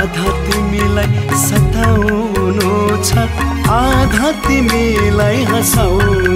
आधा तिमीलाई सताउनु छ आधा तिमीलाई हँसाउनु